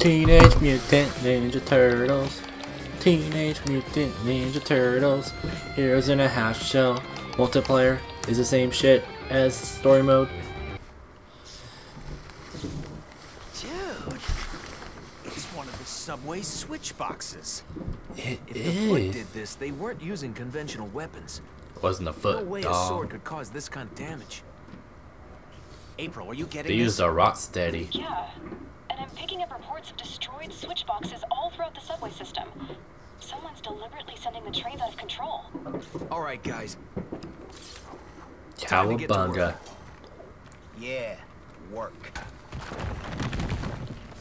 Teenage Mutant Ninja Turtles. Teenage Mutant Ninja Turtles. Heroes in a half shell. Multiplayer is the same shit as story mode. Dude, it's one of the subway switch boxes. It If the foot did this, they weren't using conventional weapons. It Wasn't a foot. No foot, way a sword could cause this kind of damage. April, are you getting They this? used a Rocksteady. Yeah, and I'm picking up reports of destroyed switch boxes all throughout the subway system. Someone's deliberately sending the trains out of control. All right, guys. Time to Cowabunga. Yeah, work.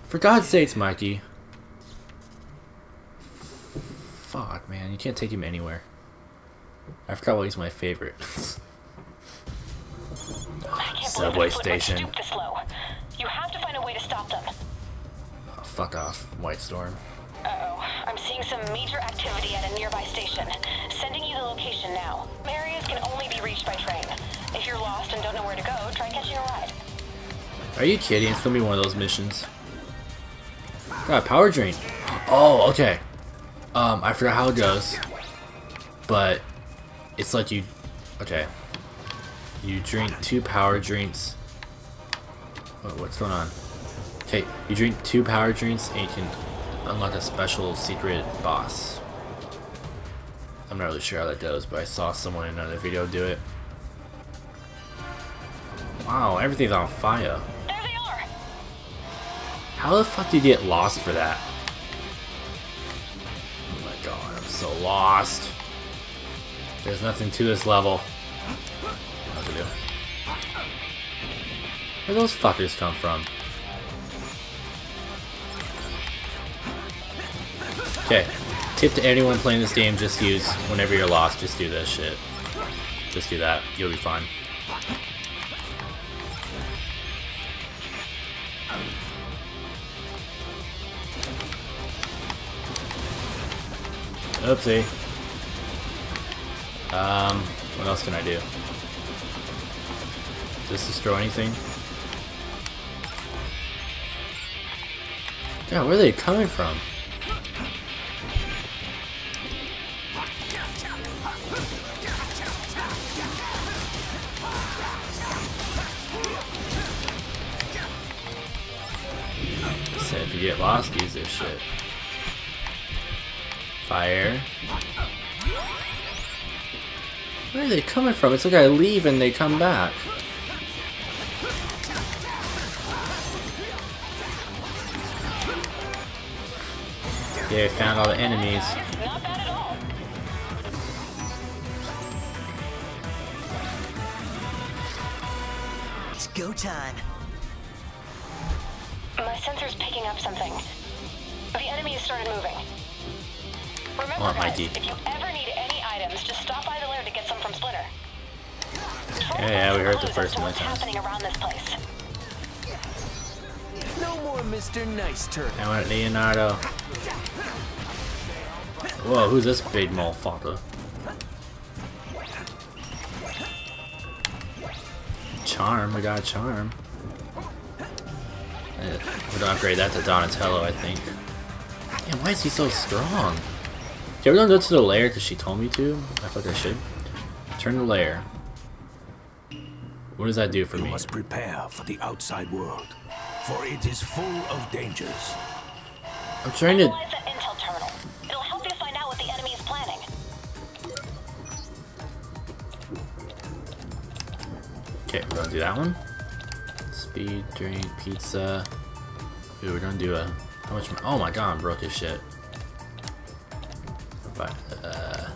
For God's sakes, Mikey. Fuck, man. You can't take him anywhere. I forgot why he's my favorite. Subway station. stoop this low. You have to find a way to stop them. Fuck off, White Storm. Uh-oh. I'm seeing some major activity at a nearby station. Sending you the location now. Areas can only be reached by train. If you're lost and don't know where to go, try catching a ride. Are you kidding? It's gonna be one of those missions. Got a power drain. Oh, okay. Um, I forgot how it goes. But it's like you okay. You drink two power drinks. Oh, what's going on? Okay, you drink two power drinks and you can unlock a special secret boss. I'm not really sure how that goes, but I saw someone in another video do it. Wow, everything's on fire. There they are! How the fuck do you get lost for that? Oh my god, I'm so lost. There's nothing to this level. What do? Where those fuckers come from? Okay, tip to anyone playing this game, just use, whenever you're lost, just do this shit. Just do that, you'll be fine. Oopsie. Um, what else can I do? Does this destroy anything? God, where are they coming from? Get lost, use this shit. Fire. Where are they coming from? It's like I leave and they come back. Yeah, found all the enemies. It's go time. My sensor's picking up something. The enemy has started moving. Remember, Oh, guys, if you ever need any items, just stop by the lair to get some from Splinter. Try Yeah, yeah, we heard the first as to one What's happening around this place? No more Mr. Nice Turtle. I want Leonardo. Whoa, who's this big motherfucker? Charm, we got a charm. We're gonna upgrade that to Donatello, I think. Yeah, why is he so strong? Okay, we're gonna go to the lair because she told me to. I feel like I should. Turn the lair. What does that do for You me? must prepare for the outside world, for it is full of dangers. I'm trying to. Analyze that intel terminal. It'll help you find out what the enemy is planning. Okay, we're gonna do that one. Drink, pizza. Ooh, we're gonna do a. How much? Oh my god, I'm broke as shit. But, uh.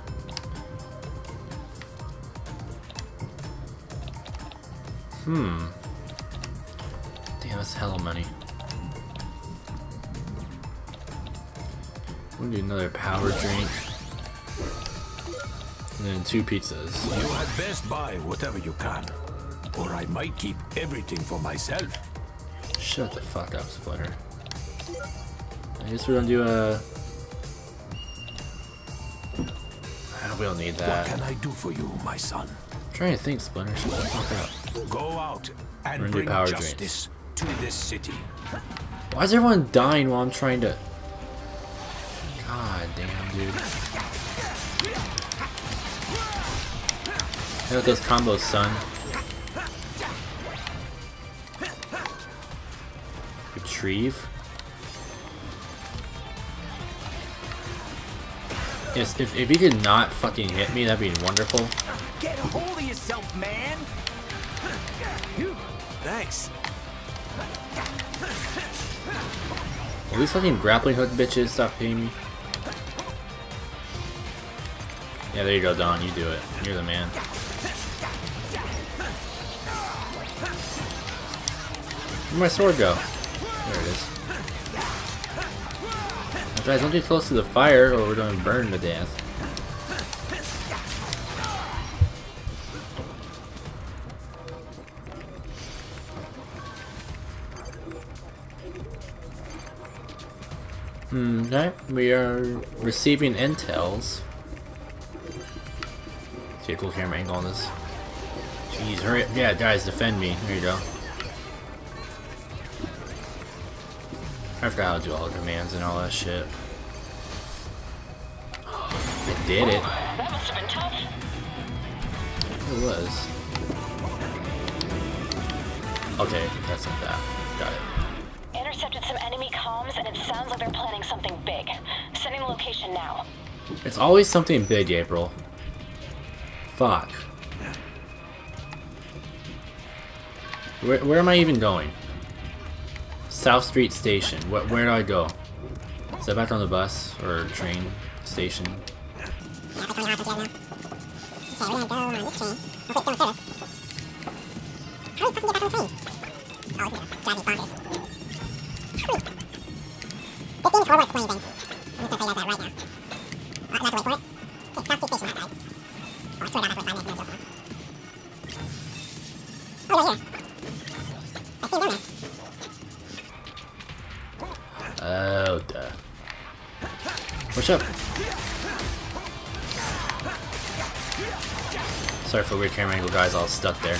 Hmm. Damn, that's hella money. Gonna do another power drink. And then two pizzas. You had best buy whatever you can, or I might keep everything for myself. Shut the fuck up, Splinter. I guess we're gonna do a. Ah, we don't need that. What can I do for you, my son? I'm trying to think, Splinter. Shut the fuck up. Go out and bring power justice to this city. Why is everyone dying while I'm trying to... God damn, dude. Hit with those combos, son. Retrieve. Yes, if, if you could not fucking hit me, that'd be wonderful. Get a hold of yourself, man! Thanks. Will these fucking grappling hook bitches stop hitting me? Yeah, there you go, Don. You do it. You're the man. Where'd my sword go? There it is. Guys, don't get close to the fire or we're to burn death. Hmm, okay, we are receiving intels. See a cool camera angle on this. Jeez, hurry up. Yeah, guys, defend me. There you go. I forgot how to do all the commands and all that shit. I did it. That must have been tough. It was. Okay, that's not that. Got it. Intercepted some enemy comms, and it sounds like they're planning something big. Sending the location now. It's always something big, April. Fuck. Where, where am I even going? South Street Station. Where, where do I go? Is that back on the bus or train station? What's up? Sorry for weird camera angle, guys. All stuck there.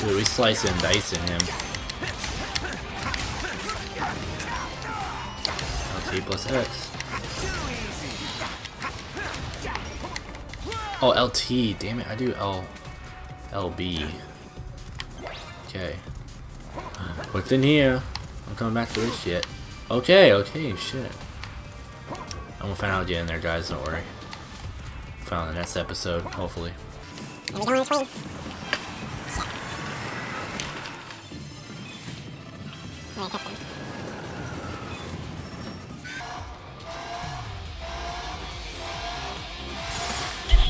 Dude, we slice and dice in him. Oh, LT plus X. Oh, LT. Damn it. I do L. LB. Okay. What's in here? I'm coming back to this shit. Okay, okay, shit. I'm gonna find out you in there, guys. Don't worry. Find the next episode, hopefully.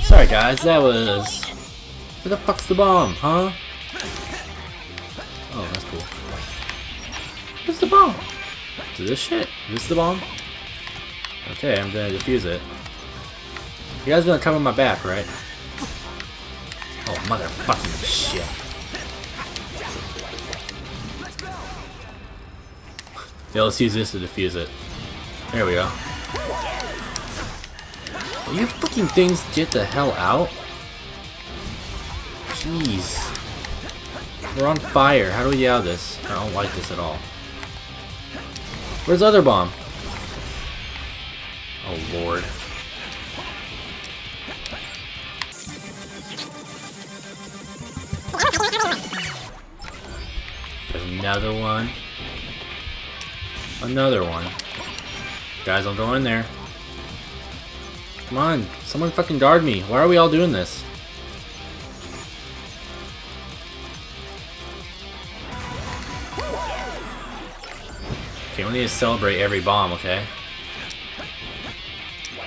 Sorry, guys. That was. Where the fuck's the bomb, huh? Is this shit? Is this the bomb? Okay, I'm gonna defuse it. You guys gonna cover my back, right? Oh, motherfucking shit. Yeah, let's use this to defuse it. There we go. You fucking things get the hell out? Jeez. We're on fire. How do we get out of this? I don't like this at all. Where's the other bomb? Oh lord. Another one. Another one. Guys, don't go in there. Come on, someone fucking guard me. Why are we all doing this? Okay, we need to celebrate every bomb, okay?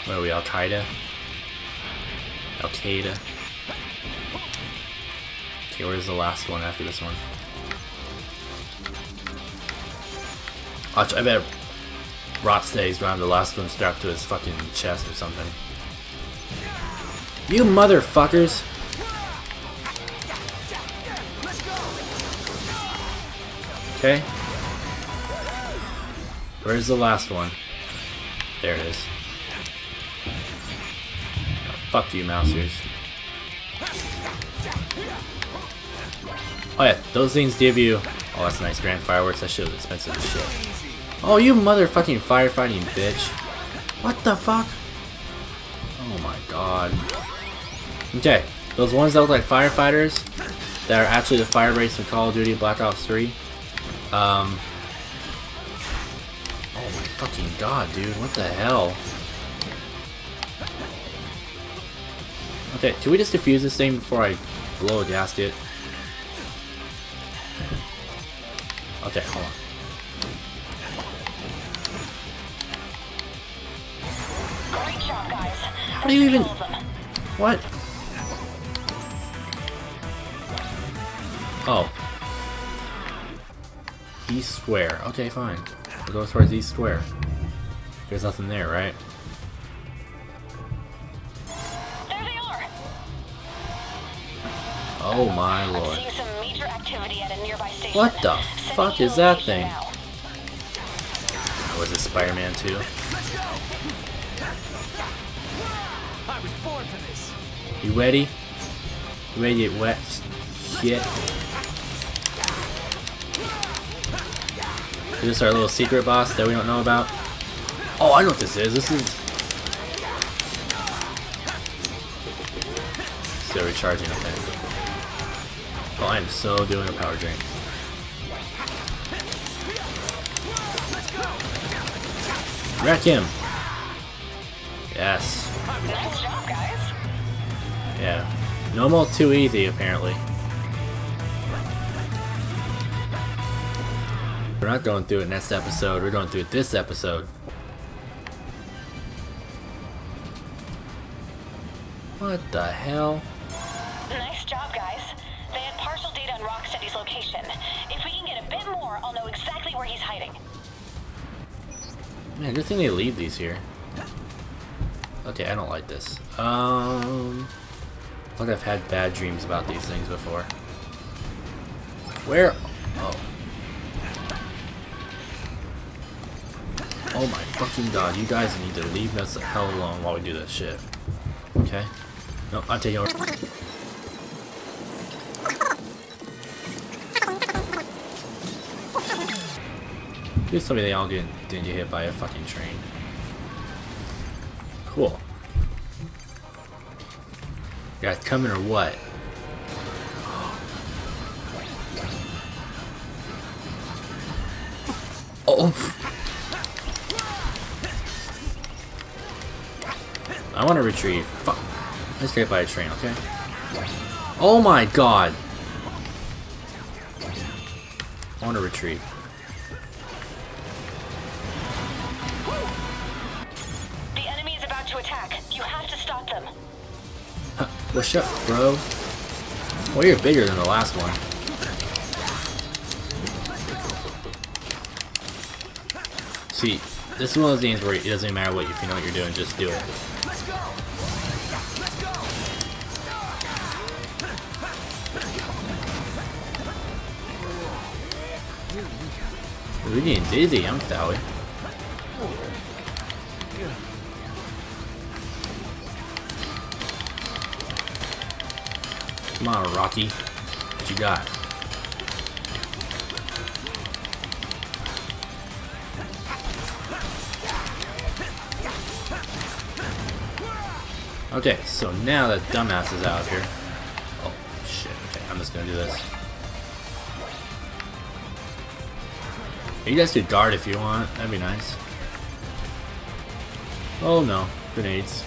Where are we, Al Qaeda? Al Qaeda. Okay, where's the last one after this one? I bet Rocksteady's gonna have the last one strapped to his fucking chest or something. You motherfuckers! Okay. Where's the last one? There it is. Oh, fuck you, Mousers. Oh yeah, those things give you... Oh, that's nice. Grand fireworks. That shit was expensive as shit. Oh, you motherfucking firefighting bitch. What the fuck? Oh my god. Okay, those ones that look like firefighters, that are actually the fire rates from Call of Duty Black Ops 3. Um... Fucking god, dude. What the hell? Okay, can we just defuse this thing before I blow a gasket? Okay, hold on. Great job, guys. How do you even... All of them. What? Oh. East Square. Okay, fine. We'll go towards East Square. There's nothing there, right? There they are. Oh my lord. some major activity at a nearby station. What the Sending fuck is that thing? now. Oh, was it Spider-Man 2? I was born for this. You ready? You ready to get wet? Shit. Is this our little secret boss that we don't know about? Oh, I know what this is. This is... Still recharging, okay. Oh, I am so doing a power drink. Wreck him! Yes. Nice job, guys. Yeah. Normal too easy, apparently. We're not going through it next episode, we're going through it this episode. What the hell? Nice job, guys. They had partial data on Rocksteady's location. If we can get a bit more, I'll know exactly where he's hiding. Man, good thing they leave these here. Okay, I don't like this. Um, I think I've had bad dreams about these things before. Where? Oh. Oh my fucking god, you guys need to leave us the hell alone while we do this shit. Okay? No, I'm taking over. Please tell me they all didn't, didn't get hit by a fucking train. Cool. You guys coming or what? Want to retrieve. Fuck. Let's get by a train, okay? Oh my god! I want to retrieve. The enemy is about to attack. You have to stop them. What's up, bro? Well, you're bigger than the last one. See, this is one of those games where it doesn't matter what if you know what you're doing, just do it. We're getting dizzy, I'm Sally. Come on, Rocky. What you got? Okay, so now that dumbass is out here. Oh, shit. Okay, I'm just gonna do this. You guys do dart if you want. That'd be nice. Oh no. Grenades.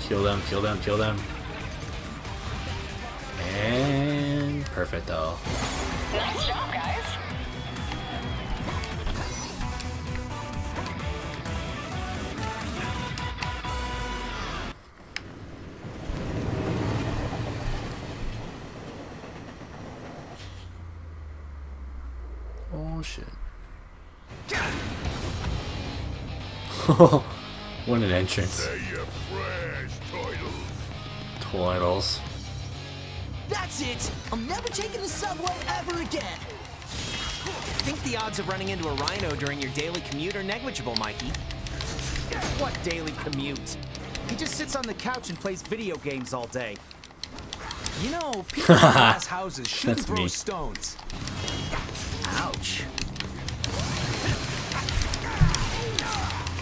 Kill them, kill them, kill them. And perfect though. Nice shit. what an entrance. Titles. That's it! I'm never taking the subway ever again! I think the odds of running into a rhino during your daily commute are negligible, Mikey. What daily commute? He just sits on the couch and plays video games all day. You know, people in glass houses shouldn't throw me. stones. Ouch.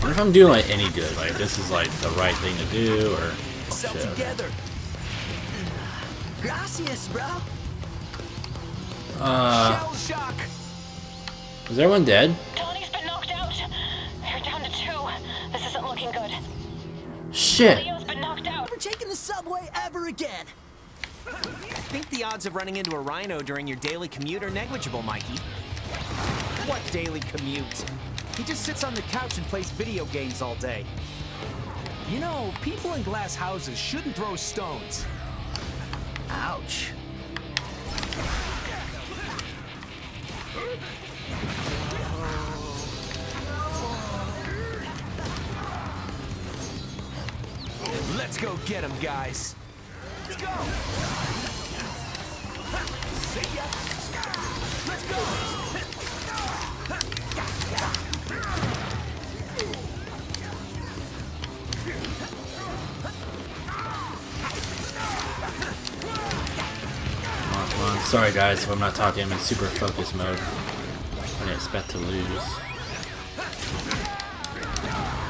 Wonder if I'm doing like any good. Like this is like the right thing to do, or shit. together. Gracias, bro. Uh, Shell shock. is everyone dead? Donnie's been knocked out. You're down to two. This isn't looking good. Shit. Leo's been knocked out. Never taking the subway ever again. I think the odds of running into a rhino during your daily commute are negligible, Mikey. What daily commute? He just sits on the couch and plays video games all day. You know, people in glass houses shouldn't throw stones. Ouch. Let's go get him, guys. Let's go. See ya. Let's go. Sorry guys if I'm not talking. I'm in super focus mode. I didn't expect to lose.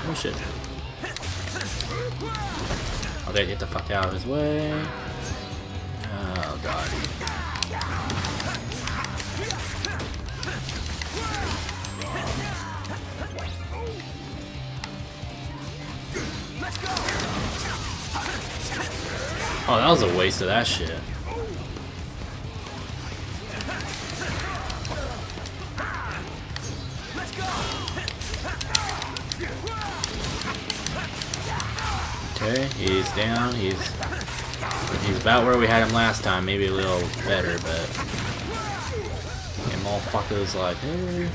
Oh shit. Oh, okay, get the fuck out of his way. Oh god. Oh, that was a waste of that shit. Okay, he's down. He's he's about where we had him last time. Maybe a little better, but and motherfuckers like, hey.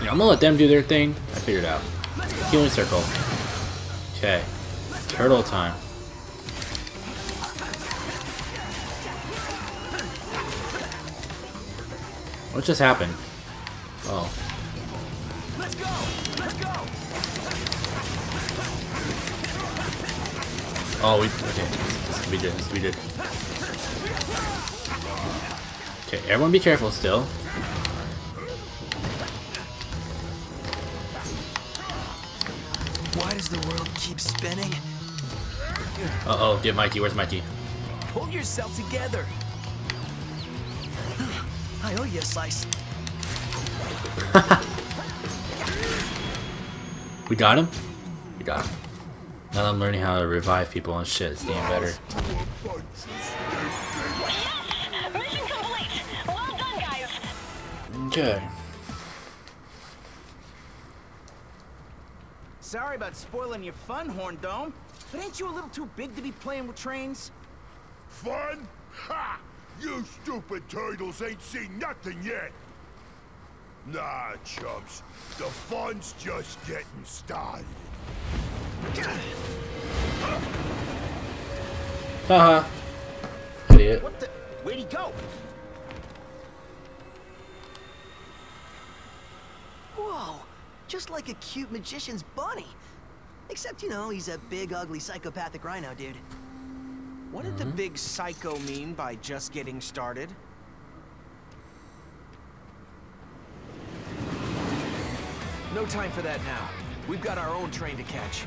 Yeah, I'm gonna let them do their thing. I figured out. Healing circle. Okay, turtle time. What just happened? Oh. Oh, we okay. This can be good. This can be good. Okay, everyone, be careful still. Why does the world keep spinning? Uh oh, get Mikey. Where's Mikey? Pull yourself together. I owe you a slice. We got him. We got him. Now that I'm learning how to revive people and shit. It's getting better. Mission complete. Well done, guys. Okay. Sorry about spoiling your fun, Horn Dome. But ain't you a little too big to be playing with trains? Fun? Ha! You stupid turtles ain't seen nothing yet! Nah, chumps. The fun's just getting started. Haha. Idiot. What the? Where'd he go? Whoa, just like a cute magician's bunny. Except, you know, he's a big, ugly, psychopathic rhino dude. What did the mm-hmm. big psycho mean by just getting started? No time for that now. We've got our own train to catch.